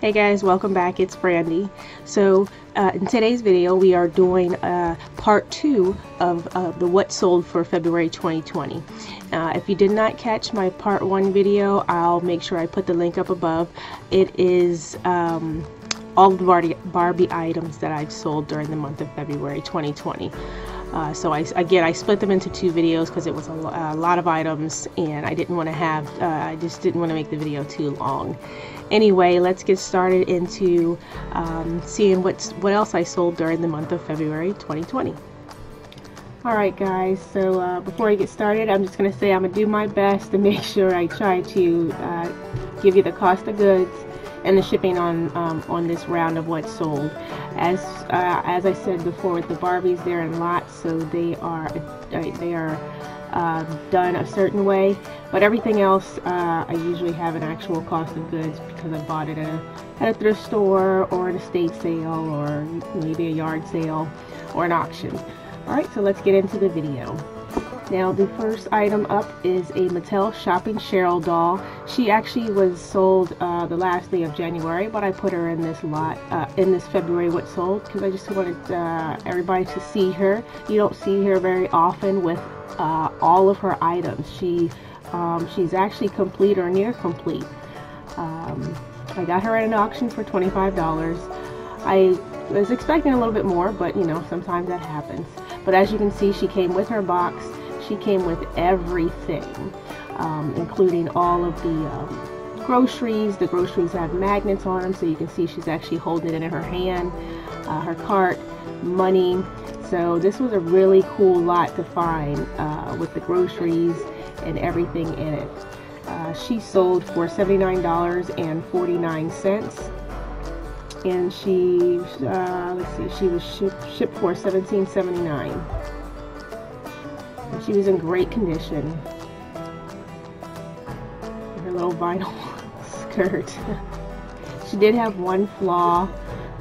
Hey guys, welcome back. It's Brandy. So uh, in today's video, we are doing uh, part two of uh, the what sold for February 2020. Uh, if you did not catch my part one video, I'll make sure I put the link up above. It is um, all the Barbie, Barbie items that I've sold during the month of February 2020. Uh, so I, again, I split them into two videos because it was a, a, lot of items and I didn't want to have, uh, I just didn't want to make the video too long anyway, let's get started into um, seeing what's what else I sold during the month of February 2020. Alright guys, so uh, before I get started, I'm just going to say I'm going to do my best to make sure I try to uh, give you the cost of goods and the shipping on um, on this round of what's sold. As uh, as I said before, with the Barbies, they're in lots, so they are uh, they are uh, done a certain way. But everything else, uh, I usually have an actual cost of goods because I bought it at a, at a thrift store or an estate sale or maybe a yard sale or an auction. Alright, so let's get into the video. Now the first item up is a Mattel Shopping Sheryl doll. She actually was sold uh, the last day of January, but I put her in this lot, uh, in this February what sold, because I just wanted uh, everybody to see her. You don't see her very often with uh, all of her items. She um, She's actually complete or near complete. Um, I got her at an auction for $25. I was expecting a little bit more, but you know, sometimes that happens. But as you can see, she came with her box. She came with everything, um, including all of the um, groceries. The groceries have magnets on them, so you can see she's actually holding it in her hand. Uh, her cart, money, so this was a really cool lot to find uh, with the groceries and everything in it. Uh, she sold for $79.49 and she uh, let's see she was shipped, shipped for 17.79 she was in great condition her little vinyl skirt she did have one flaw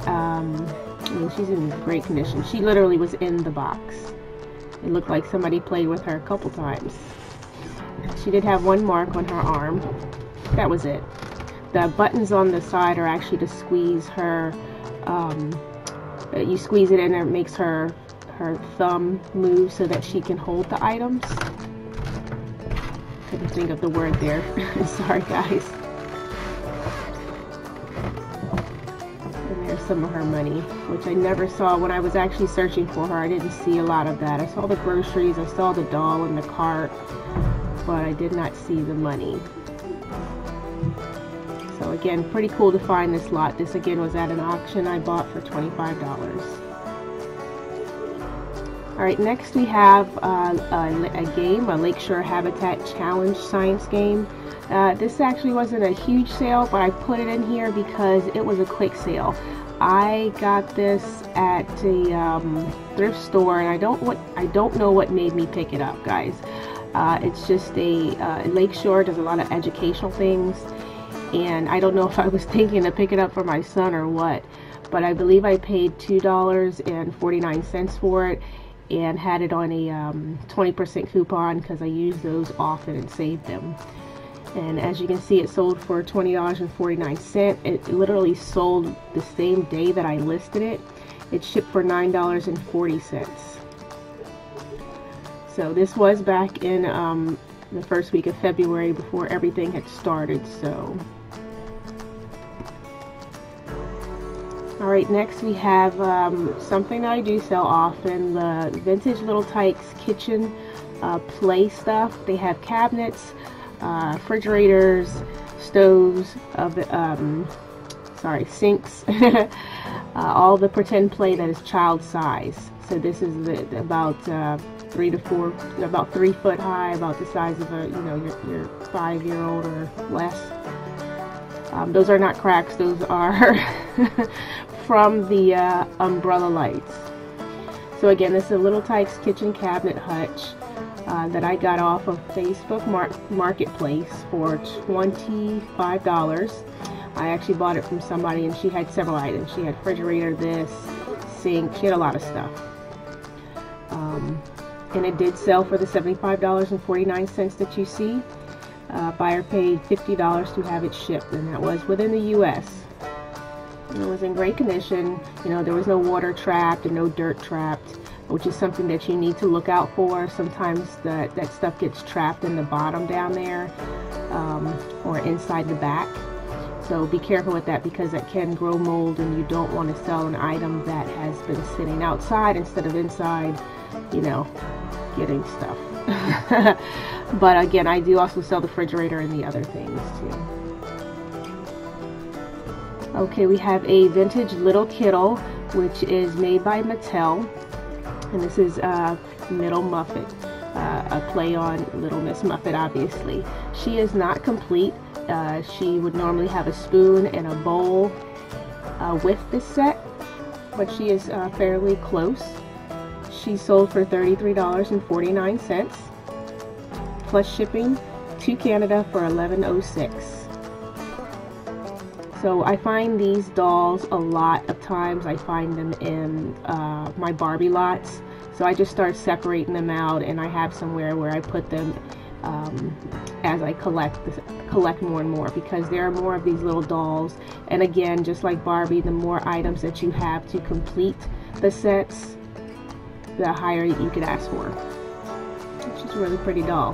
um, I mean, she's in great condition. She literally was in the box. It looked like somebody played with her a couple times. She did have one mark on her arm. That was it. The buttons on the side are actually to squeeze her, um, you squeeze it and it makes her, her thumb move so that she can hold the items. Couldn't think of the word there. Sorry guys. And there's some of her money, which I never saw when I was actually searching for her. I didn't see a lot of that. I saw the groceries, I saw the doll in the cart, but I did not see the money. So again, pretty cool to find this lot. This again was at an auction I bought for $25. Alright, next we have uh, a, a, game, a Lakeshore Habitat Challenge science game. Uh, this actually wasn't a huge sale, but I put it in here because it was a quick sale. I got this at a um, thrift store, and I don't what I don't know what made me pick it up, guys. Uh, it's just a uh, Lakeshore does a lot of educational things, and I don't know if I was thinking to pick it up for my son or what, but I believe I paid two dollars and forty nine cents for it, and had it on a 20% um, coupon because I use those often and save them. And as you can see it sold for $20.49 it literally sold the same day that I listed it. It shipped for $9.40 so this was back in um, the first week of February before everything had started so Alright, next we have um, something that I do sell often, the Vintage Little Tikes Kitchen uh, Play stuff. They have cabinets, uh, refrigerators, stoves, of um, sorry, sinks, uh, all the pretend play that is child size. So this is the, about uh, three to four, about three foot high, about the size of a, you know, your, your five-year-old or less. Um, those are not cracks, those are from the uh, umbrella lights. So again, this is a Little Tikes kitchen cabinet hutch. Uh, that I got off of Facebook Mar Marketplace for $25. I actually bought it from somebody and she had several items. She had refrigerator, this, sink, she had a lot of stuff. Um, and it did sell for the $75.49 that you see. Uh, buyer paid $50 to have it shipped and that was within the US. It was in great condition. You know, there was no water trapped and no dirt trapped, which is something that you need to look out for. Sometimes that, that stuff gets trapped in the bottom down there um, or inside the back. So be careful with that because it can grow mold and you don't want to sell an item that has been sitting outside instead of inside, you know, getting stuff. but again, I do also sell the refrigerator and the other things too. Okay, we have a vintage Liddle Kiddle, which is made by Mattel. And this is uh, Middle Muffet, uh, a play on Little Miss Muffet, obviously. She is not complete. Uh, she would normally have a spoon and a bowl uh, with this set, but she is uh, fairly close. She sold for $33.49 plus shipping to Canada for $11.06. So I find these dolls a lot of times. I find them in uh, my Barbie lots. So I just start separating them out and I have somewhere where I put them um, as I collect collect more and more because there are more of these little dolls. And again, just like Barbie, the more items that you have to complete the sets, the higher you could ask for. It's just a really pretty doll.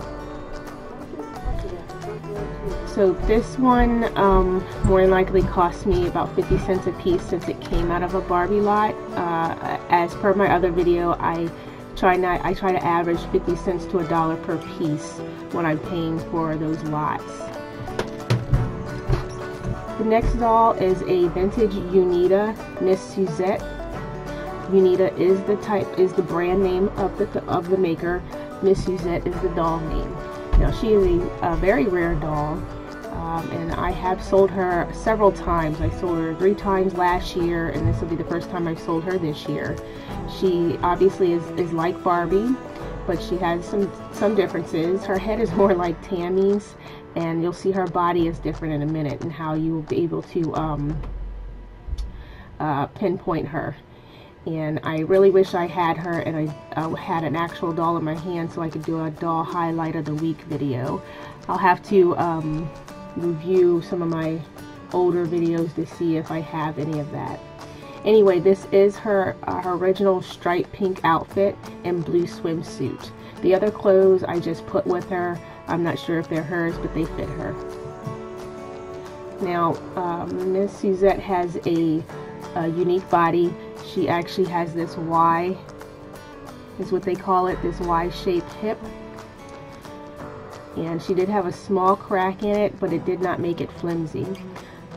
So this one um, more than likely cost me about 50 cents a piece since it came out of a Barbie lot. Uh, as per my other video, I try not I try to average 50 cents to a dollar per piece when I'm paying for those lots. The next doll is a vintage Uneeda Miss Suzette. Uneeda is the type is the brand name of the of the maker. Miss Suzette is the doll name. Now she is a, a very rare doll um, and I have sold her several times. I sold her three times last year, and this will be the first time I've sold her this year. She obviously is, is like Barbie, but she has some, some differences. Her head is more like Tammy's, and you'll see her body is different in a minute and how you will be able to um, uh, pinpoint her and I really wish I had her and I uh, had an actual doll in my hand so I could do a doll highlight of the week video. I'll have to um, review some of my older videos to see if I have any of that. Anyway, this is her, uh, her original striped pink outfit and blue swimsuit. The other clothes I just put with her. I'm not sure if they're hers, but they fit her. Now, um, Miss Suzette has a, a unique body. She actually has this Y, is what they call it, this Y-shaped hip and she did have a small crack in it but it did not make it flimsy.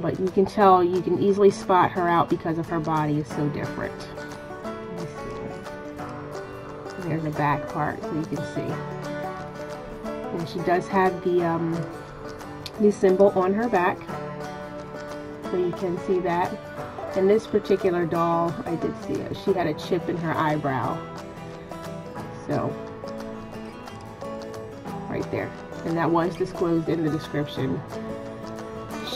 But you can tell you can easily spot her out because of her body is so different. There's the back part so you can see. And she does have the um, the symbol on her back so you can see that. And this particular doll I did see it. She had a chip in her eyebrow. So right there and that was disclosed in the description.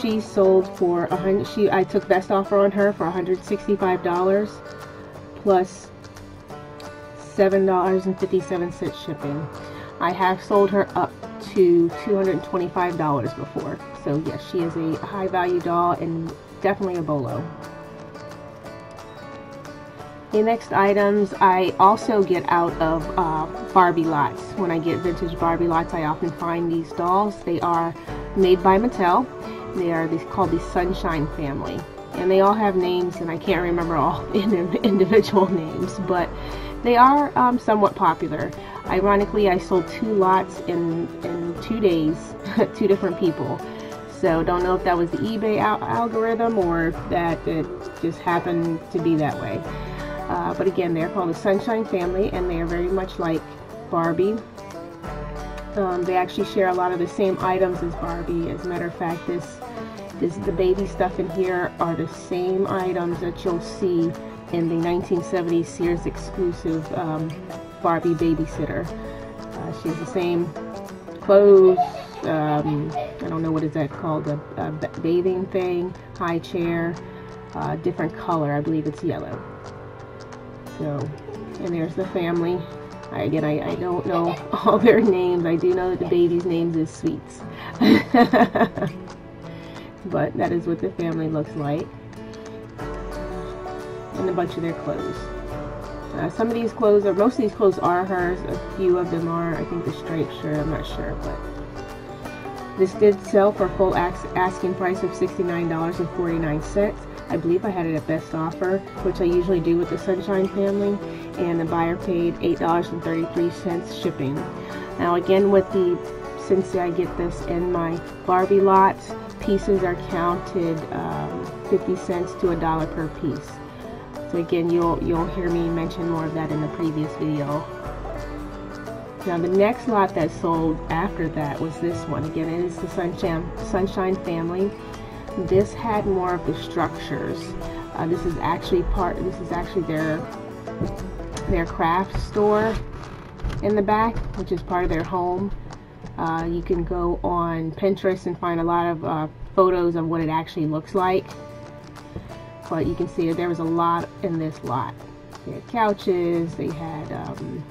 She sold for a hundred. She I took best offer on her for $165 plus $7.57 shipping. I have sold her up to $225 before. So yes, she is a high value doll and definitely a bolo. The next items I also get out of uh, Barbie lots. When I get vintage Barbie lots, I often find these dolls. They are made by Mattel. They are these, called the Sunshine family. And they all have names, and I can't remember all individual names, but they are um, somewhat popular. Ironically, I sold two lots in, in two days, two different people. So don't know if that was the eBay al algorithm or if that it just happened to be that way. Uh, but again, they're called the Sunshine Family, and they are very much like Barbie. Um, they actually share a lot of the same items as Barbie. As a matter of fact, this, this the baby stuff in here are the same items that you'll see in the 1970s Sears exclusive um, Barbie babysitter. Uh, she has the same clothes. Um, I don't know what is that called, a, a bathing thing, high chair, uh, different color. I believe it's yellow. So, and there's the family. I, again, I, I don't know all their names. I do know that the baby's name is Sweets. but that is what the family looks like. and a bunch of their clothes. Uh, some of these clothes, or most of these clothes are hers. A few of them are. I think the striped shirt, I'm not sure, but this did sell for full asking price of $69.49. I believe I had it at best offer, which I usually do with the Sunshine family, and the buyer paid $8.33 shipping. Now again with the, since I get this in my Barbie lots, pieces are counted um, 50 cents to a dollar per piece. So again, you'll, you'll hear me mention more of that in the previous video. Now the next lot that sold after that was this one. Again, it is the Sunshine, Sunshine family. This had more of the structures. Uh, this is actually part, this is actually their, their craft store in the back, which is part of their home. Uh, you can go on Pinterest and find a lot of uh, photos of what it actually looks like. But you can see that there was a lot in this lot. They had couches, they had um,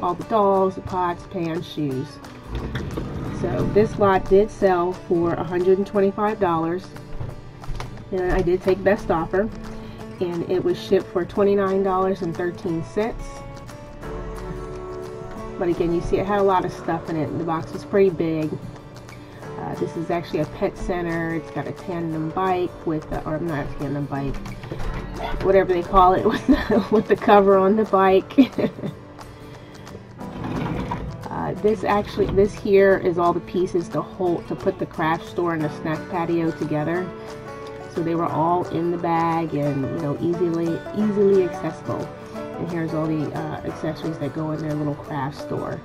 all the dolls, the pots, pans, shoes. So this lot did sell for $125 and I did take best offer and it was shipped for $29.13 but again you see it had a lot of stuff in it. The box was pretty big. Uh, this is actually a pet center. It's got a tandem bike with the, or not a tandem bike whatever they call it with the, with the cover on the bike this actually, this here is all the pieces to hold, to put the craft store and the snack patio together. So they were all in the bag and, you know, easily, easily accessible. And here's all the uh, accessories that go in their little craft store.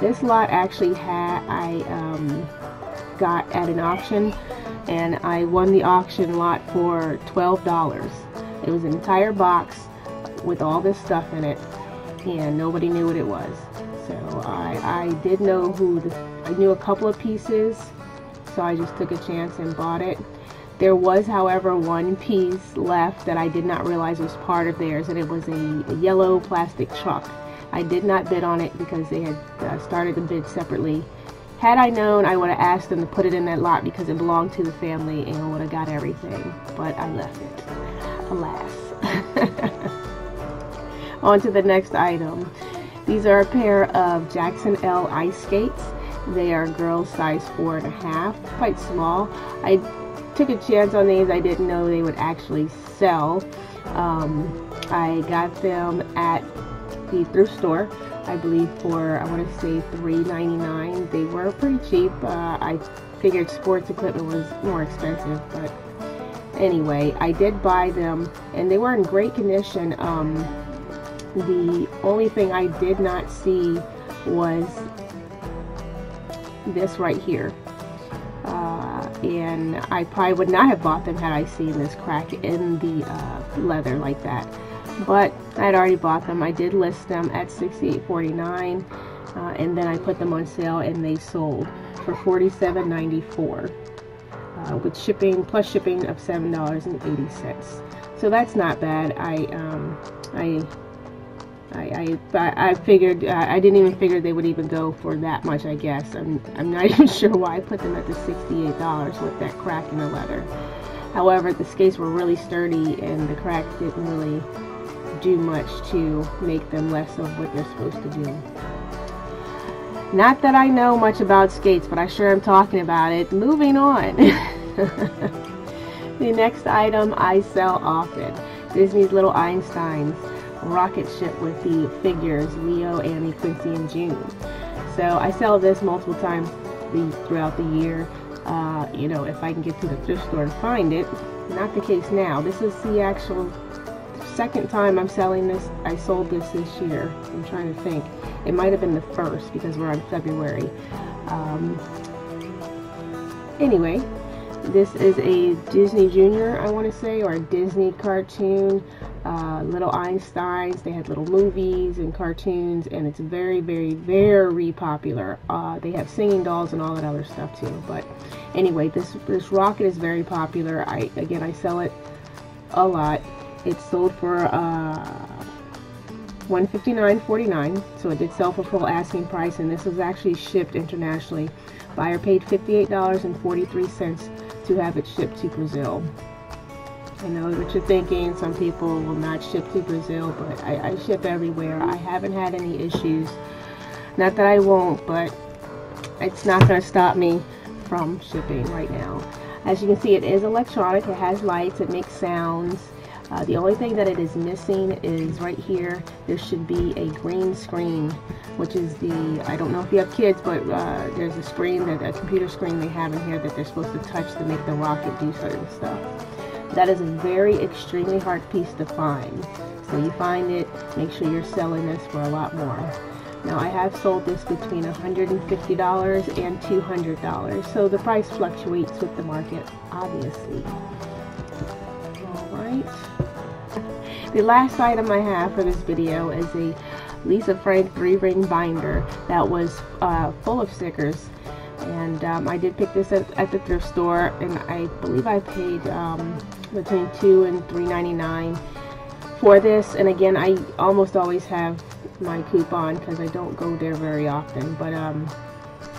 This lot actually had, I um, got at an auction and I won the auction lot for $12. It was an entire box with all this stuff in it and nobody knew what it was. I did know who, the, I knew a couple of pieces, so I just took a chance and bought it. There was, however, one piece left that I did not realize was part of theirs, and it was a, a yellow plastic truck. I did not bid on it because they had uh, started the bid separately. Had I known, I would have asked them to put it in that lot because it belonged to the family and I would have got everything, but I left it. Alas. on to the next item. These are a pair of Jackson L ice skates. They are girls size four and a half, quite small. I took a chance on these. I didn't know they would actually sell. Um, I got them at the thrift store, I believe for, I want to say $3.99. They were pretty cheap. Uh, I figured sports equipment was more expensive, but anyway, I did buy them and they were in great condition. Um, the only thing I did not see was this right here. Uh, and I probably would not have bought them had I seen this crack in the uh, leather like that. But I had already bought them. I did list them at $68.49 uh, and then I put them on sale and they sold for $47.94 uh, with shipping plus shipping of $7.80. So that's not bad. I um, I I, I, I figured, I didn't even figure they would even go for that much, I guess. I'm, I'm not even sure why I put them at the $68 with that crack in the leather. However, the skates were really sturdy and the crack didn't really do much to make them less of what they're supposed to do. Not that I know much about skates, but I sure am talking about it. Moving on. the next item I sell often. Disney's Little Einsteins rocket ship with the figures Leo, Annie, Quincy, and June. So I sell this multiple times throughout the year. Uh, you know, if I can get to the thrift store and find it. Not the case now. This is the actual second time I'm selling this. I sold this this year. I'm trying to think. It might have been the first because we're on February. Um, anyway, this is a Disney Junior, I want to say, or a Disney cartoon. Uh, little Einsteins. They had little movies and cartoons, and it's very, very, very popular. Uh, they have singing dolls and all that other stuff too. But anyway, this this rocket is very popular. I again, I sell it a lot. It's sold for uh, 159.49, so it did sell for full asking price, and this was actually shipped internationally. Buyer paid $58.43 to have it shipped to Brazil. I know what you're thinking. Some people will not ship to Brazil, but I, I ship everywhere. I haven't had any issues. Not that I won't, but it's not going to stop me from shipping right now. As you can see, it is electronic. It has lights. It makes sounds. Uh, the only thing that it is missing is right here, there should be a green screen, which is the, I don't know if you have kids, but uh, there's a screen, that a computer screen they have in here that they're supposed to touch to make the rocket do certain stuff. That is a very extremely hard piece to find. So you find it, make sure you're selling this for a lot more. Now I have sold this between $150 and $200, so the price fluctuates with the market, obviously. Alright. The last item I have for this video is a Lisa Frank 3-ring binder that was uh, full of stickers. And um, I did pick this at, at, the thrift store, and I believe I paid um, between 2 and $3.99 for this. And again, I almost always have my coupon because I don't go there very often. But um,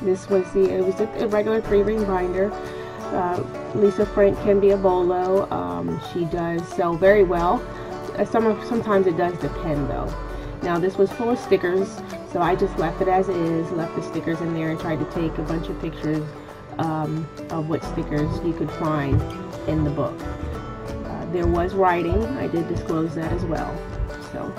this was the it was a, regular three ring binder. Uh, Lisa Frank can be a bolo. Um, she does sell very well. Uh, some of, sometimes it does depend though. Now this was full of stickers, so I just left it as is, left the stickers in there and tried to take a bunch of pictures um, of what stickers you could find in the book. There was writing, I did disclose that as well. So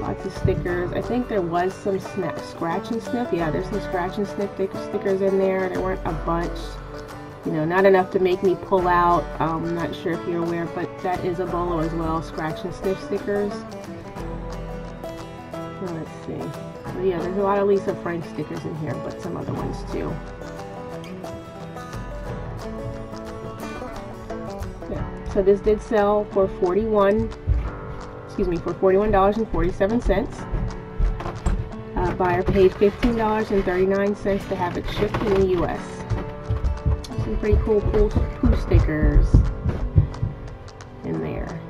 lots of stickers. I think there was some snap, scratch and sniff. Yeah, there's some scratch and sniff stickers in there. There weren't a bunch. You know, not enough to make me pull out. Um, I'm not sure if you're aware, but that is a bolo as well. Scratch and sniff stickers. let's see. Yeah, there's a lot of Lisa Frank stickers in here, but some other ones too. So this did sell for 41 excuse me, for $41.47. Uh, buyer paid $15.39 to have it shipped in the U.S. Some pretty cool cool poo stickers in there.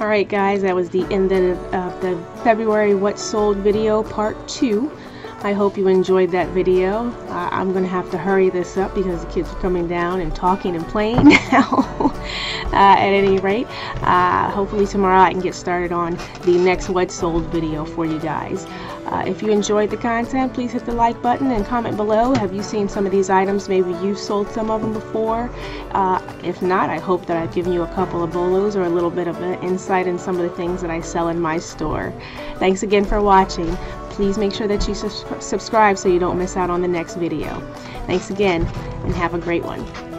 Alright guys, that was the end of, of the February What Sold video part 2. I hope you enjoyed that video. Uh, I'm going to have to hurry this up because the kids are coming down and talking and playing now. uh, at any rate, uh, hopefully tomorrow I can get started on the next What Sold video for you guys. Uh, if you enjoyed the content, please hit the like button and comment below. Have you seen some of these items? Maybe you've sold some of them before. Uh, if not, I hope that I've given you a couple of bolos or a little bit of an insight in some of the things that I sell in my store. Thanks again for watching please make sure that you subscribe so you don't miss out on the next video. Thanks again and have a great one.